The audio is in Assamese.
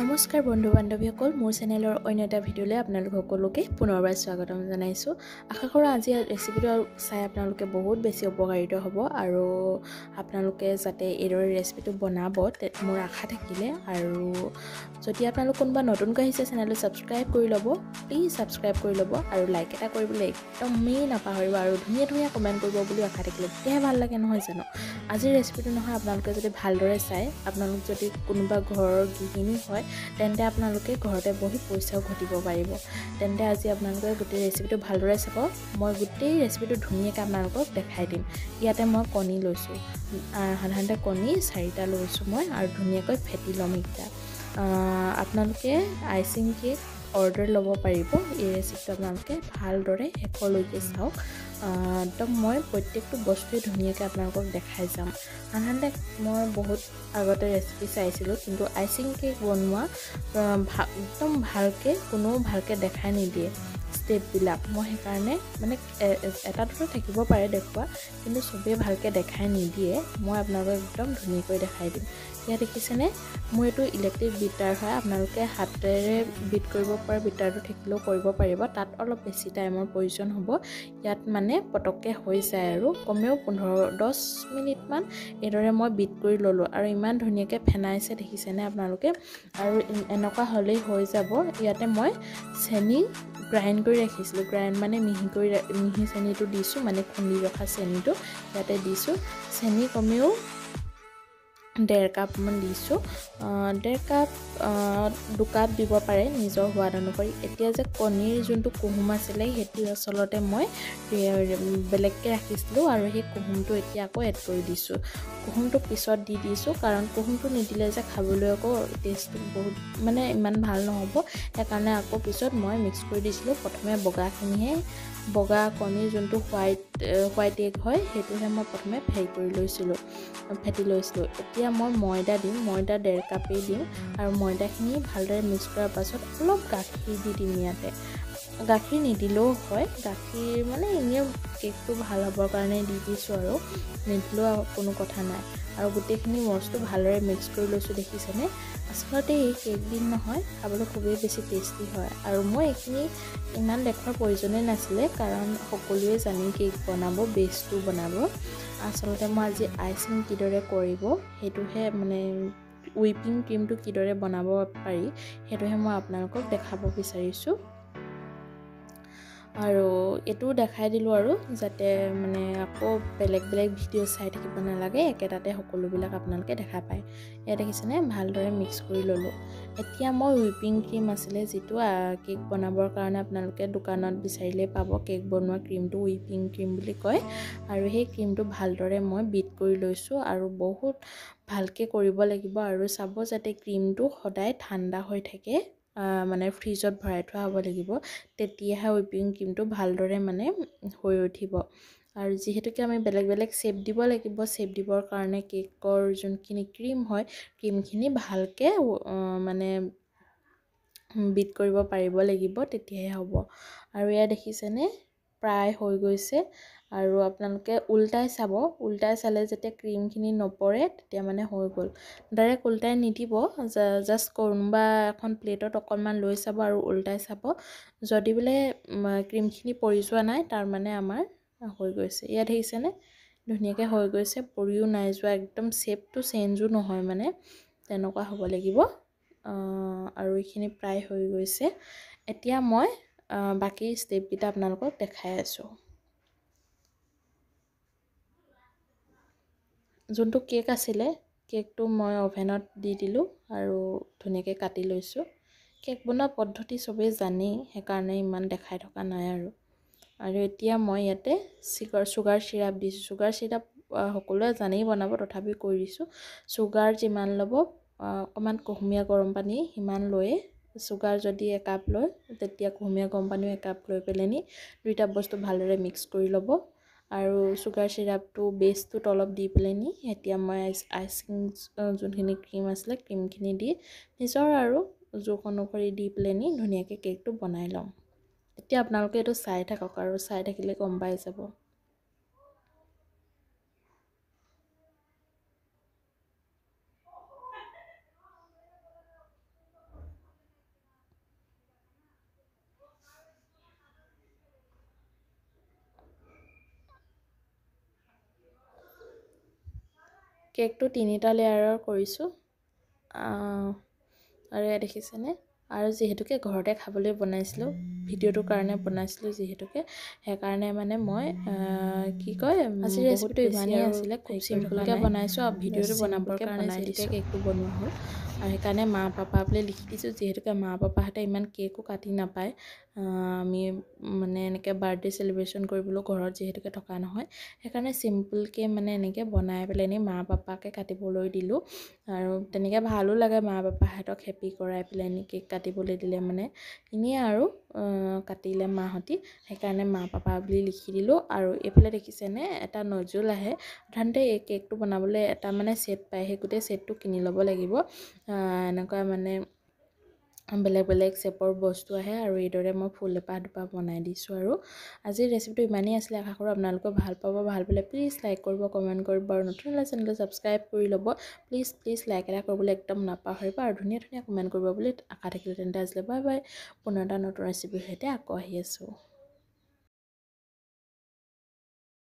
নমস্কাৰ বন্ধু বান্ধৱীসকল মোৰ চেনেলৰ অন্য এটা ভিডিঅ'লৈ আপোনালোক সকলোকে পুনৰবাৰ স্বাগতম জনাইছোঁ। আশা কৰোঁ আজি ৰেচিপিটো চাই আপোনালোকে বহুত বেছি উপকাৰিত হ'ব আৰু আপোনালোকে যাতে এইদৰে ৰেচিপিটো বনাব মোৰ আশা থাকিলে। আৰু যদি আপোনালোক কোনোবা নতুনকৈ আহিছে চেনেলটো ছাবস্ক্ৰাইব কৰি ল'ব প্লিজ ছাবস্ক্ৰাইব কৰি ল'ব আৰু লাইক এটা কৰিবলৈ একদমেই নাপাহৰিব আৰু ধুনীয়া ধুনীয়া কমেণ্ট কৰিব বুলিও আশা থাকিলে তেতিয়াহে ভাল লাগে নহয় জানো? আজিৰ ৰেচিপিটো নহয় আপোনালোকে যদি ভালদৰে চায় আপোনালোক যদি কোনোবা ঘৰৰ গৃহিণী হয় তেন্তে আপোনালোকে ঘৰতে বহি পইচাও ঘটিব পাৰিব। তেন্তে আজি আপোনালোকে গোটেই ৰেচিপিটো ভালদৰে চাব মই গোটেই ৰেচিপিটো ধুনীয়াকৈ আপোনালোকক দেখাই দিম। ইয়াতে মই কণী লৈছোঁ সাধাৰণতে কণী চাৰিটা লৈছোঁ মই আৰু ধুনীয়াকৈ ফেটি ল'ম এইকেইটা আপোনালোকে আইচিং কেক অৰ্ডাৰ ল'ব পাৰিব। এই ৰেচিপিটো আপোনালোকে ভালদৰে শেষলৈকে চাওক। একদম মই প্ৰত্যেকটো বস্তুৱেই ধুনীয়াকৈ আপোনালোকক দেখাই যাম। সাধাৰণতে মই বহুত আগতে ৰেচিপি চাইছিলোঁ কিন্তু আইচিং কেক বনোৱা একদম ভালকৈ কোনেও ভালকৈ দেখাই নিদিয়ে। ষ্টেপবিলাক মই সেইকাৰণে মানে এটা দুটা থাকিব পাৰে দেখুওৱা কিন্তু চবেই ভালকৈ দেখাই নিদিয়ে। মই আপোনালোকক একদম ধুনীয়াকৈ দেখাই দিম। ইয়াত দেখিছেনে? মোৰ এইটো ইলেক্ট্ৰিক বিটাৰ হয়। আপোনালোকে হাতেৰে বিট কৰিব পৰা বিটাৰটো থাকিলেও কৰিব পাৰিব। তাত অলপ বেছি টাইমৰ প্ৰয়োজন হ'ব। ইয়াত মানে পটককৈ হৈ যায় আৰু। কমেও পোন্ধৰ দহ মিনিটমান এইদৰে মই বিট কৰি ল'লোঁ। আৰু ইমান ধুনীয়াকৈ ফেনাইছে দেখিছেনে আপোনালোকে? আৰু এনেকুৱা হ'লেই হৈ যাব। ইয়াতে মই চেনি গ্ৰাইণ্ড কৰি ৰাখিছিলোঁ। গ্ৰাইণ্ড মানে মিহি কৰি মিহি চেনিটো দিছোঁ মানে খুন্দি ৰখা চেনিটো ইয়াতে দিছোঁ। চেনি কমেও ডেৰ কাপমান দিছোঁ। ডেৰ কাপ দুকাপ দিব পাৰে নিজৰ সোৱাদ অনুসৰি। এতিয়া যে কণীৰ যোনটো কুহুম আছিলে সেইটো আচলতে মই বেলেগকৈ ৰাখিছিলোঁ আৰু সেই কুহুমটো এতিয়া আকৌ এড কৰি দিছোঁ। কুহুমটো পিছত দি দিছোঁ কাৰণ কুহুমটো নিদিলে যে খাবলৈ আকৌ টেষ্টটো বহুত মানে ইমান ভাল নহ'ব। সেইকাৰণে আকৌ পিছত মই মিক্স কৰি দিছিলোঁ। প্ৰথমে বগাখিনিহে বগা কণীৰ যোনটো হোৱাইট হোৱাইট এগ হয় সেইটোহে মই প্ৰথমে ফেৰি কৰি লৈছিলোঁ ফেটি লৈছিলোঁ। এতিয়া মই ময়দা দিম ময়দা ডেৰ কাপেই দিম আৰু ময়দাখিনি ভালদৰে মিক্স কৰাৰ পাছত অলপ গাখীৰ দি দিম ইয়াতে। গাখীৰ নিদিলেও হয়। গাখীৰ মানে এনেও কেকটো ভাল হ'বৰ কাৰণে দি দিছোঁ আৰু নিদিলেও কোনো কথা নাই। আৰু গোটেইখিনি বস্তু ভালদৰে মিক্স কৰি লৈছোঁ দেখিছেনে? আচলতে এই কেক দিন নহয় খাবলৈ খুবেই বেছি টেষ্টি হয়। আৰু মই এইখিনি ইমান দেখুৱাৰ প্ৰয়োজনেই নাছিলে কাৰণ সকলোৱে জানি কেক বনাব বেচটো বনাব। আচলতে মই আজি আইচিং কিদৰে কৰিব সেইটোহে মানে উইপিং ক্ৰীমটো কিদৰে বনাব পাৰি সেইটোহে মই আপোনালোকক দেখাব বিচাৰিছোঁ। আৰু এইটোও দেখাই দিলোঁ আৰু যাতে মানে আকৌ বেলেগ বেলেগ ভিডিঅ' চাই থাকিব নালাগে একেটাতে সকলোবিলাক আপোনালোকে দেখা পায়। এয়া দেখিছেনে? ভালদৰে মিক্স কৰি ল'লোঁ। এতিয়া মই উইপিং ক্ৰীম আছিলে যিটো কেক বনাবৰ কাৰণে আপোনালোকে দোকানত বিচাৰিলেই পাব। কেক বনোৱা ক্ৰীমটো উইপিং ক্ৰীম বুলি কয়। আৰু সেই ক্ৰীমটো ভালদৰে মই বিট কৰি লৈছোঁ আৰু বহুত ভালকৈ কৰিব লাগিব আৰু চাব যাতে ক্ৰীমটো সদায় ঠাণ্ডা হৈ থাকে। মানে ফ্ৰিজত ভৰাই থোৱা হ'ব লাগিব তেতিয়াহে উইপিং ক্ৰীমটো ভালদৰে মানে হৈ উঠিব। আৰু যিহেতুকে আমি বেলেগ বেলেগ শ্বেপ দিব লাগিব শ্বেপ দিবৰ কাৰণে কেকৰ যোনখিনি ক্ৰীম হয় ক্ৰীমখিনি ভালকৈ মানে বিট কৰিব পাৰিব লাগিব তেতিয়াহে হ'ব। আৰু এয়া দেখিছেনে? প্ৰায় হৈ গৈছে আৰু আপোনালোকে উল্টাই চাব উল্টাই চালে যেতিয়া ক্ৰীমখিনি নপৰে তেতিয়া মানে হৈ গ'ল। ডাইৰেক্ট উল্টাই নিদিব জাষ্ট কোনোবা এখন প্লেটত অকণমান লৈ চাব আৰু উল্টাই চাব। যদি বোলে ক্ৰীমখিনি পৰি যোৱা নাই তাৰমানে আমাৰ হৈ গৈছে। ইয়াত দেখিছেনে? ধুনীয়াকৈ হৈ গৈছে পৰিও নাই যোৱা একদম শ্বেপটো চেঞ্জো নহয় মানে তেনেকুৱা হ'ব লাগিব। আৰু এইখিনি প্ৰায় হৈ গৈছে। এতিয়া মই বাকী ষ্টেপকেইটা আপোনালোকক দেখাই আছোঁ। যোনটো কেক আছিলে কেকটো মই অ'ভেনত দি দিলোঁ আৰু ধুনীয়াকৈ কাটি লৈছোঁ। কেক বনোৱা পদ্ধতি চবেই জানেই সেইকাৰণে ইমান দেখাই থকা নাই আৰু। আৰু এতিয়া মই ইয়াতে চিগাৰ চুগাৰ চিৰাপ দিছোঁ। চুগাৰ চিৰাপ সকলোৱে জানেই বনাব তথাপিও কৰি দিছোঁ চুগাৰ যিমান ল'ব অকণমান কুহুমীয়া গৰম পানী সিমান লৈয়ে চুগাৰ যদি একাপ লয় তেতিয়া কুহুমীয়া গৰম পানীও একাপ লৈ পেলাই দুইটা বস্তু ভালদৰে মিক্স কৰি ল'ব। আৰু চুগাৰ চিৰাপটো বেচটোত অলপ দি পেলাই নি এতিয়া মই আইচ আইচিং যোনখিনি ক্ৰীম আছিলে ক্ৰীমখিনি দি নিজৰ আৰু জোখ অনুসৰি দি পেলাই নি ধুনীয়াকৈ কেকটো বনাই ল'ম এতিয়া আপোনালোকে এইটো চাই থাকক আৰু চাই থাকিলে গম পাই যাব। কেকটো তিনিটা লেয়াৰৰ কৰিছোঁ। আৰু এয়া দেখিছেনে? আৰু যিহেতুকে ঘৰতে খাবলৈ বনাইছিলোঁ ভিডিঅ'টোৰ কাৰণে বনাইছিলোঁ যিহেতুকে সেইকাৰণে মানে মই কি কয় আজি ৰেচিপিটো ইমানেই আছিলে খুব চিম্পুলকৈ বনাইছোঁ আৰু ভিডিঅ'টো বনাবৰ কাৰণে যিহেতুকে কেকটো বনোৱা হ'ল। আৰু সেইকাৰণে মা পাপা বুলি লিখি দিছোঁ যিহেতুকে মা পাপাহঁতে ইমান কেকো কাটি নাপায়। আমি মানে এনেকৈ বাৰ্থডে চেলিব্ৰেশ্যন কৰিবলৈও ঘৰত যিহেতুকে থকা নহয় সেইকাৰণে চিম্পুলকৈ মানে এনেকৈ বনাই পেলাই এনেই মা পাপাকে কাটিবলৈ দিলোঁ। আৰু তেনেকৈ ভালো লাগে মা পাপাহঁতক হেপী কৰাই পেলাই এনেই কেক কাটিবলৈ দিলে মানে। এনেই আৰু কাটিলে মাহঁতি সেইকাৰণে মা পাপা বুলি লিখি দিলোঁ। আৰু এইফালে দেখিছেনে এটা নজুল আহে। সাধাৰণতে এই কেকটো বনাবলৈ এটা মানে ছেট পায় সেই গোটেই ছেটটো কিনি ল'ব লাগিব। এনেকুৱা মানে বেলেগ বেলেগ শ্বেপৰ বস্তু আহে আৰু এইদৰে মই ফুল এপাহ দুপাহ বনাই দিছোঁ আৰু। আজিৰ ৰেচিপিটো ইমানেই আছিলে আশা কৰোঁ আপোনালোকে ভাল পাব ভাল পালে প্লিজ লাইক কৰিব কমেণ্ট কৰিব আৰু নতুন হ'লে চেনেলটো ছাবস্ক্ৰাইব কৰি ল'ব। প্লিজ প্লিজ লাইক এটা কৰিবলৈ একদম নাপাহৰিব আৰু ধুনীয়া ধুনীয়া কমেণ্ট কৰিব বুলি আশা থাকিলে তেন্তে আজিলৈ বাই বাই পুনৰ এটা নতুন ৰেচিপিৰ সৈতে আকৌ আহি আছোঁ।